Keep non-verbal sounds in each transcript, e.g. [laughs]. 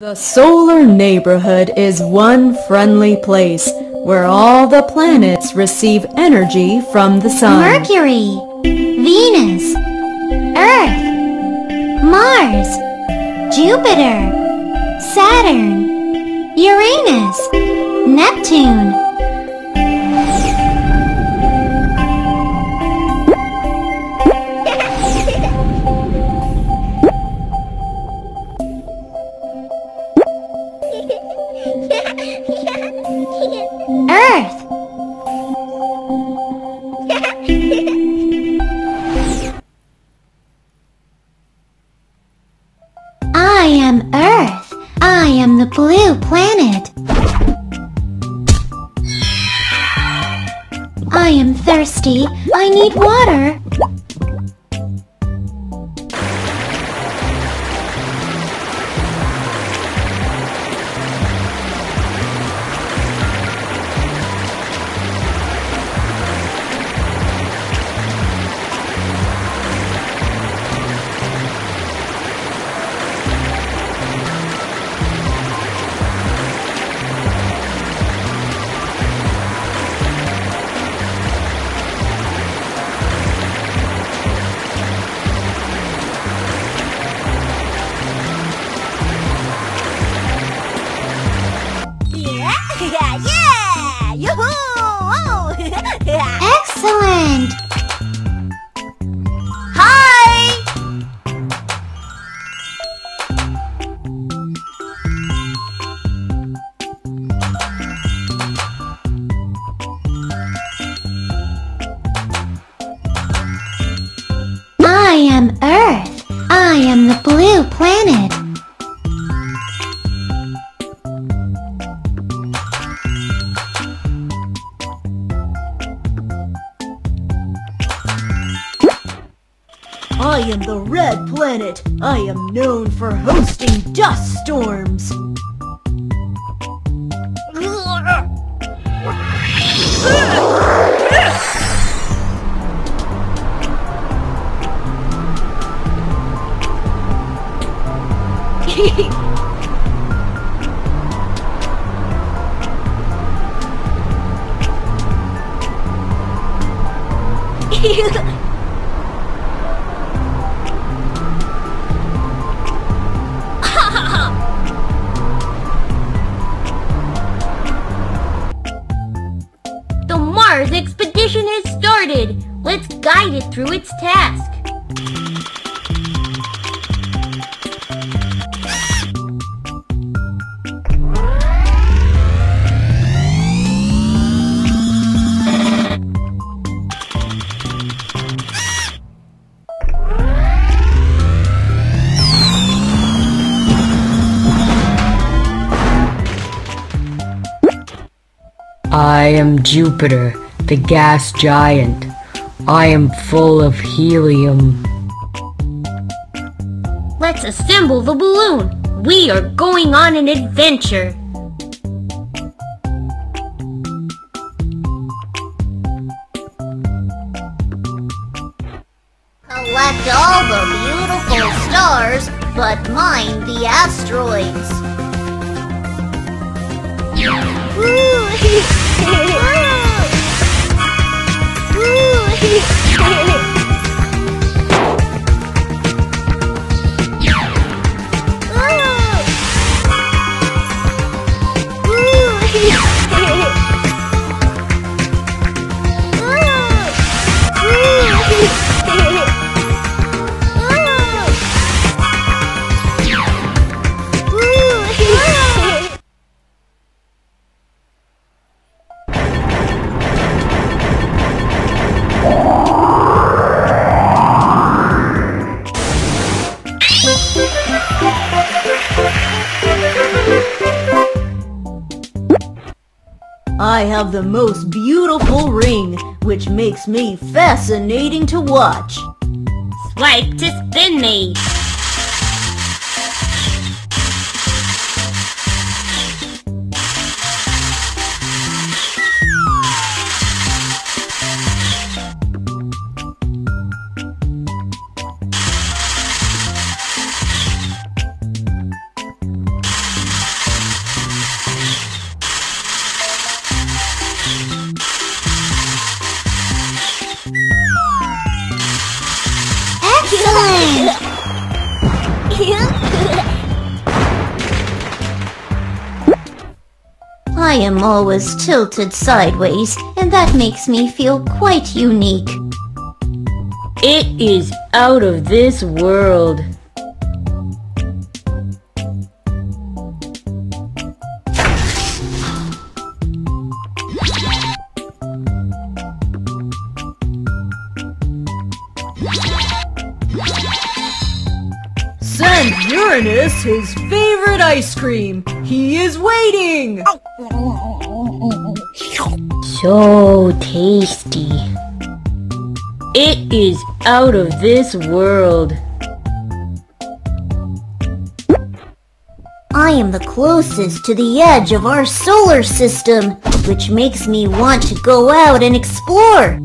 The solar neighborhood is one friendly place where all the planets receive energy from the sun. Mercury, Venus, Earth, Mars, Jupiter, Saturn, Uranus, Neptune. Am Earth. I am the blue planet. I am thirsty. I need water. Red planet. I am known for hosting dust storms. The [laughs] it through its task. I am Jupiter, the gas giant. I am full of helium. Let's assemble the balloon. We are going on an adventure. Collect all the beautiful stars, but mind the asteroids. [laughs] Thank you. I have the most beautiful ring, which makes me fascinating to watch. Swipe to spin me. [laughs] I am always tilted sideways, and that makes me feel quite unique. It is out of this world. Uranus his favorite ice cream. He is waiting. So tasty. It is out of this world. I am the closest to the edge of our solar system, which makes me want to go out and explore.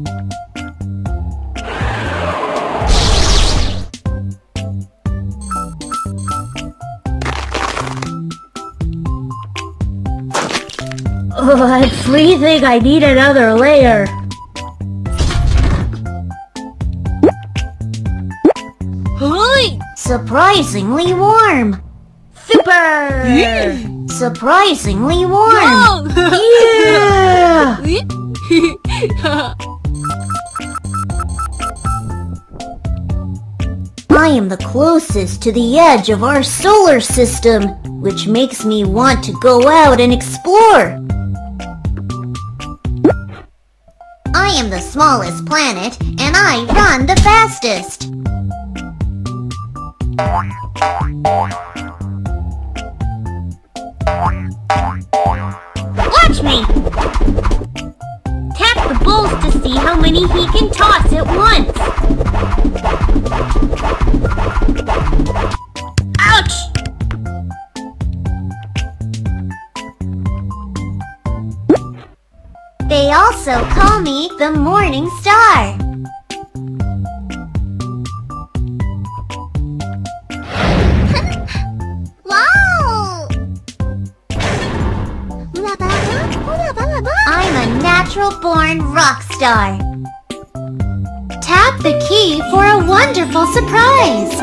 I really [laughs] think I need another layer. Surprisingly warm. Super! Surprisingly warm. Yeah! I am the closest to the edge of our solar system, which makes me want to go out and explore. The smallest planet, and I run the fastest. Watch me! Tap the balls to see how many he can toss at once. Also call me the Morning Star. [laughs] wow! I'm a natural born rock star. Tap the key for a wonderful surprise.